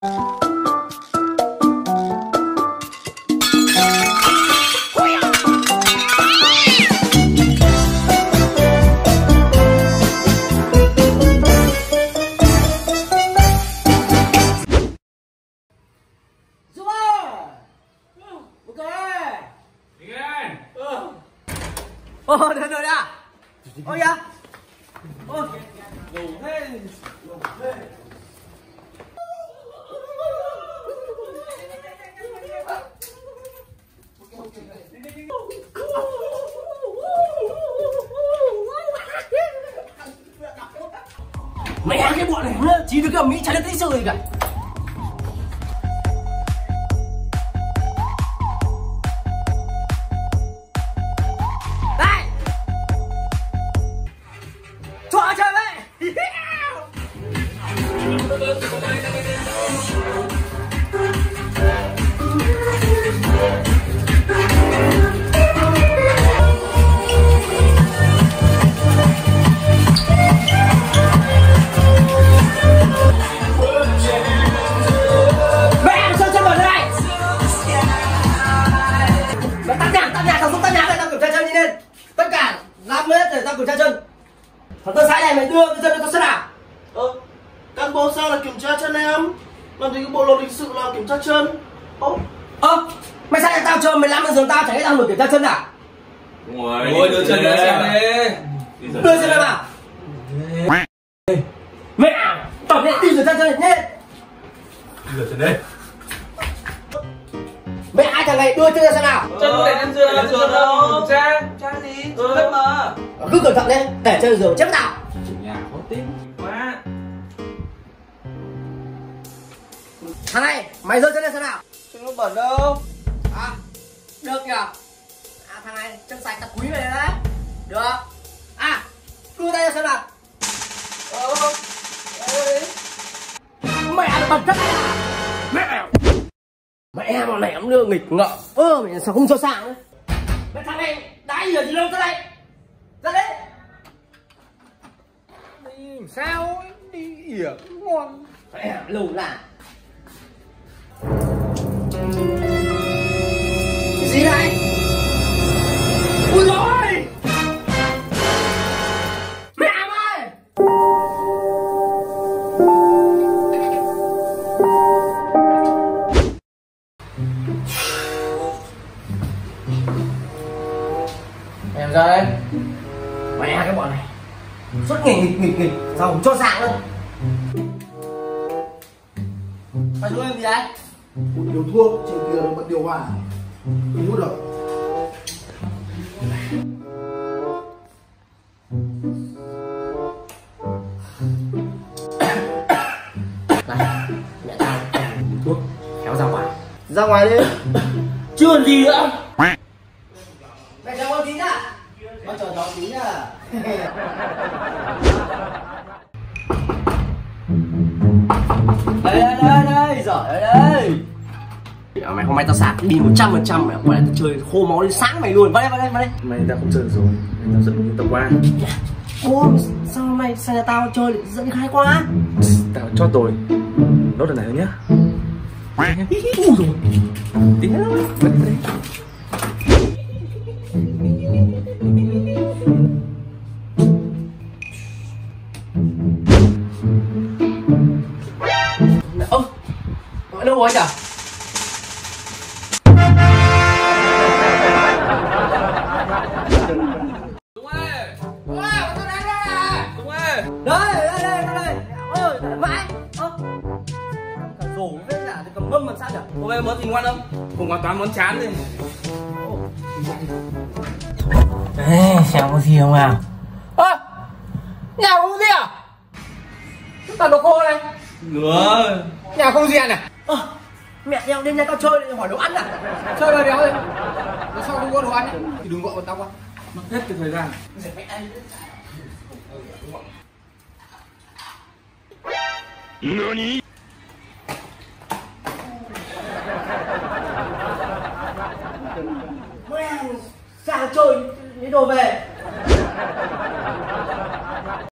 Ồ, được rồi à? Ôi à? Ôi, ngủ thế, ngủ thế. Mẹ cái bọn này chỉ được cầm mỹ chả được tí sự gì cả Đây Cho chơi vậy Mẹ kiểm tra chân. Thằng tơ sái này mày đưa cái chân cho tao xem nào Ơ, cán bộ sao là kiểm tra chân em? Làm gì có bộ luật hình sự là kiểm tra chân? Ơ, Ơ Mày sao lại tao chờ mày làm lên giường tao chẳng lẽ tao được kiểm tra chân à? Ngồi đưa chân ra. xem đi. Đưa chân lên nào Mẹ Tổng đi đi kiểm tra chân nhanh Đưa chân đây Mẹ ai thằng này đưa chân ra xem nào? Chân có để lên giường Lên giường đâu? Cha Cha gì? Ừ. Chân mà Cứ cẩn thận lên Để chân giường chết nào. Nhà có tiếng Quá. Thằng này mày giơ chân lên xem nào. Chân nó bẩn đâu? À Được nhở À thằng này chân sạch tao quý mày đấy. Được. À Đưa tay ra xem nào. Ờ, đấy. Mẹ nó bật chất này. À? Mẹ Mẹ bọn này cũng đưa nghịch ngợm. Ơ mày sao không cho sảng nữa Mẹ thằng này đá gì ở gì đâu ra đây Ra đây sao ấy, đi ỉa ngon. Lù là Cái gì đây Ui rồi Mẹ ơi! Em ra đây Mẹ cái bọn này Suốt ngày nghịch nghịch nghịch không cho dạng luôn Phải giúp em gì đấy Một điều thuốc trên kia nó bật điều hòa. Không hút được. Thuốc kéo ra ngoài Ra ngoài đi. Chưa gì nữa Mẹ chờ con tí nhá Con chờ cháu tí nhá Đây đây đây đây, giỏi đây. Mày hôm nay tao sạc đi 100% mày hôm nay tao chơi khô máu đến sáng mày luôn. Vào đây vào đây vào đây. Mày ta không chơi được rồi. Mày ta dẫn tao qua. Ô sao hôm nay sao nhà tao chơi lại dẫn khai quá Tao cho tôi. Nốt lần này thôi nhá. Ui rồi Tí nữa. Thôi cả thì cầm mâm làm sao nhỉ? Nay món gì ngon không? Không có toán món chán gì Ê, xem có gì không nào? Ơ Nhà không gì à? Tao đồ khô này Nữa Nhà không gì à này mẹ nhau đêm nay tao chơi lại hỏi đồ ăn à? Chơi rồi đéo rồi Để sau không có đồ ăn ấy, thì đừng gọi bọn tao quá. Mất hết cái thời gian. Dẹp mẹ NANI? Sao chơi những đồ về.